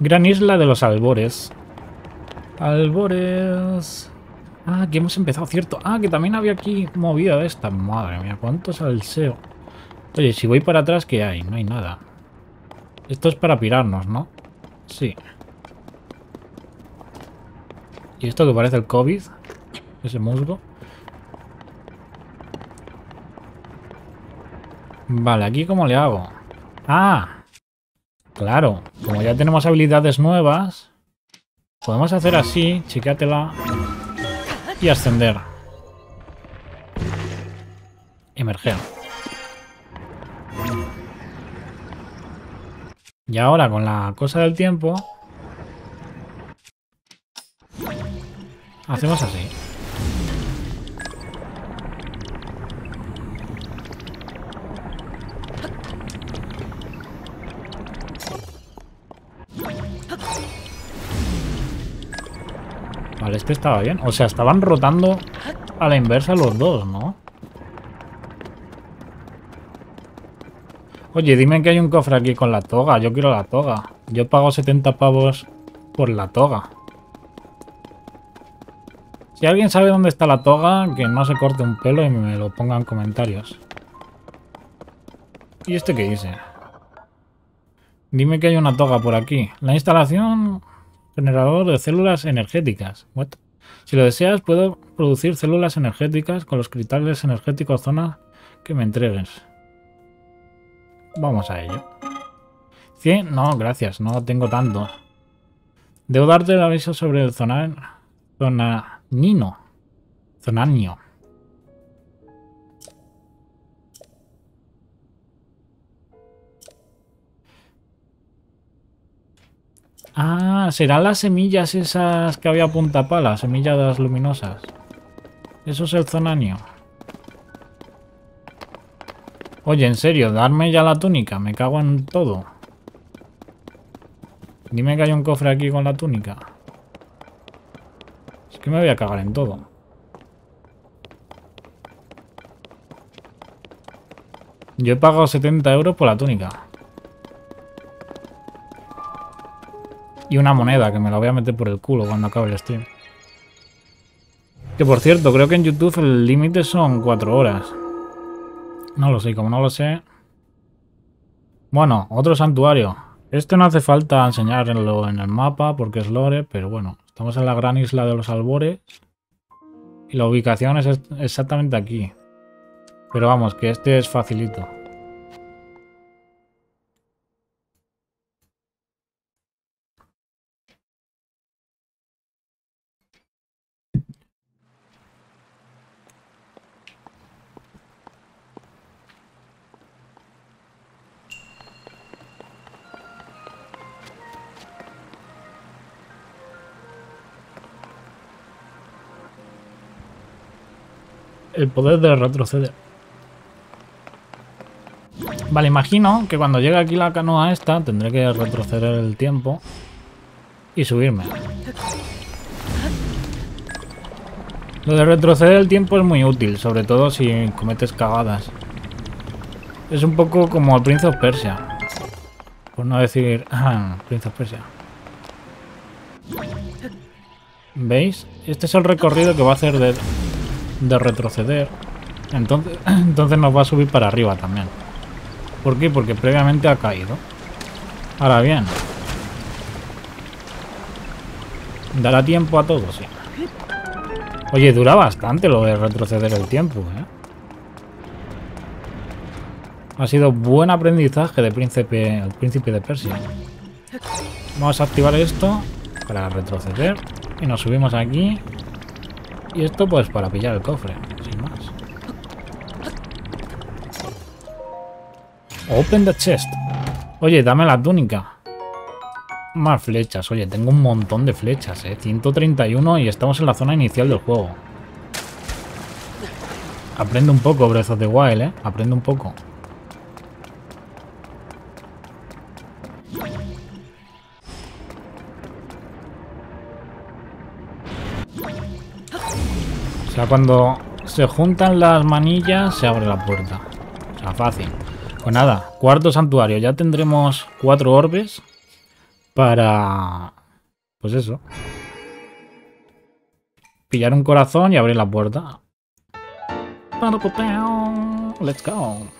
Gran isla de los albores. Albores... Ah, que hemos empezado, cierto. Ah, que también había aquí movida de esta. Madre mía, cuánto salseo. Oye, si voy para atrás, ¿qué hay? No hay nada. Esto es para pirarnos, ¿no? Sí. ¿Y esto que parece el COVID? Ese musgo. Vale, ¿aquí cómo le hago? ¡Ah! Claro, como ya tenemos habilidades nuevas, podemos hacer así, chicátela, y ascender. Emerger. Y ahora con la cosa del tiempo... Hacemos así. Vale, este estaba bien. O sea, estaban rotando a la inversa los dos, ¿no? Oye, dime que hay un cofre aquí con la toga. Yo quiero la toga. Yo pago 70 pavos por la toga. Si alguien sabe dónde está la toga, que no se corte un pelo y me lo ponga en comentarios. ¿Y este qué dice? Dime que hay una toga por aquí. La instalación generador de células energéticas. Si lo deseas, puedo producir células energéticas con los cristales energéticos zona que me entregues. Vamos a ello. ¿100? No, gracias, no tengo tanto. Debo darte el aviso sobre el zona... Zonanino. Zonanio. Ah, serán las semillas esas que había punta pala, semillas luminosas. Eso es el zonanio. Oye, en serio, darme ya la túnica, me cago en todo. Dime que hay un cofre aquí con la túnica. Es que me voy a cagar en todo. Yo he pagado 70 euros por la túnica. Y una moneda, que me la voy a meter por el culo cuando acabe el stream. Que por cierto, creo que en YouTube el límite son 4 horas. No lo sé, como no lo sé... Bueno, otro santuario. Este no hace falta enseñarlo en el mapa porque es lore, pero bueno, estamos en la gran isla de los albores. Y la ubicación es exactamente aquí. Pero vamos, que este es facilito. El poder de retroceder. Vale, imagino que cuando llegue aquí la canoa esta, tendré que retroceder el tiempo y subirme. Lo de retroceder el tiempo es muy útil, sobre todo si cometes cagadas. Es un poco como el Prince of Persia. Por no decir... Ah, Prince of Persia. ¿Veis? Este es el recorrido que va a hacer de de retroceder. Entonces, entonces nos va a subir para arriba también. ¿Por qué? Porque previamente ha caído. Ahora bien. ¿Dará tiempo a todos? Sí. Oye, dura bastante lo de retroceder el tiempo, ¿eh? Ha sido buen aprendizaje de príncipe, el príncipe de Persia. Vamos a activar esto para retroceder. Y nos subimos aquí. Y esto pues para pillar el cofre, sin más. Open the chest. Oye, dame la túnica. Más flechas. Oye, tengo un montón de flechas, ¿eh? 131 y estamos en la zona inicial del juego. Aprende un poco, Breath of the Wild, ¿eh? Aprende un poco. O sea, cuando se juntan las manillas, se abre la puerta. O sea, fácil. Pues nada, cuarto santuario. Ya tendremos cuatro orbes para... Pues eso. Pillar un corazón y abrir la puerta. Let's go.